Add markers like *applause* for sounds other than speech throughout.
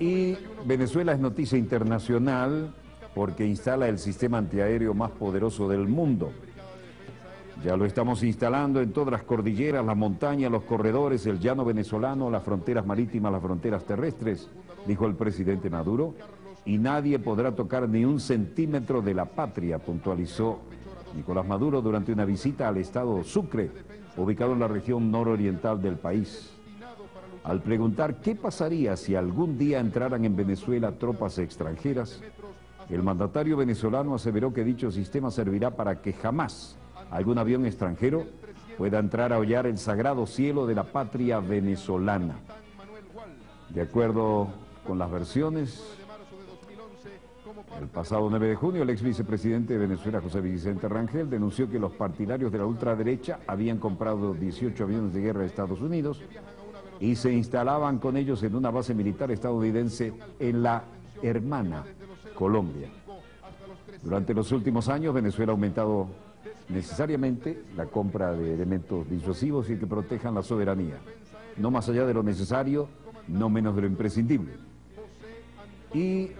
Y Venezuela es noticia internacional porque instala el sistema antiaéreo más poderoso del mundo. Ya lo estamos instalando en todas las cordilleras, las montañas, los corredores, el llano venezolano, las fronteras marítimas, las fronteras terrestres, dijo el presidente Maduro, y nadie podrá tocar ni un centímetro de la patria, puntualizó Nicolás Maduro durante una visita al estado Sucre, ubicado en la región nororiental del país. Al preguntar qué pasaría si algún día entraran en Venezuela tropas extranjeras, el mandatario venezolano aseveró que dicho sistema servirá para que jamás algún avión extranjero pueda entrar a hollar el sagrado cielo de la patria venezolana. De acuerdo con las versiones, el pasado 9 de junio, el ex vicepresidente de Venezuela, José Vicente Rangel, denunció que los partidarios de la ultraderecha habían comprado 18 aviones de guerra de Estados Unidos y se instalaban con ellos en una base militar estadounidense en la hermana Colombia. Durante los últimos años, Venezuela ha aumentado necesariamente la compra de elementos disuasivos y que protejan la soberanía. No más allá de lo necesario, no menos de lo imprescindible. Y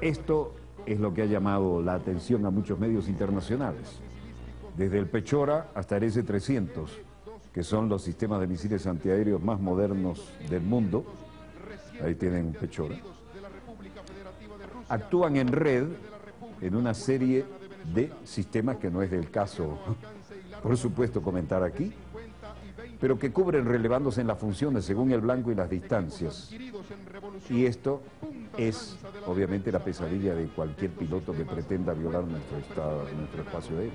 esto es lo que ha llamado la atención a muchos medios internacionales. Desde el Pechora hasta el S-300, que son los sistemas de misiles antiaéreos más modernos del mundo, ahí tienen Pechora, actúan en red en una serie de sistemas que no es del caso, *laughs* por supuesto, comentar aquí, pero que cubren relevándose en las funciones según el blanco y las distancias. Y esto es obviamente la pesadilla de cualquier piloto que pretenda violar nuestro, estado, nuestro espacio aéreo.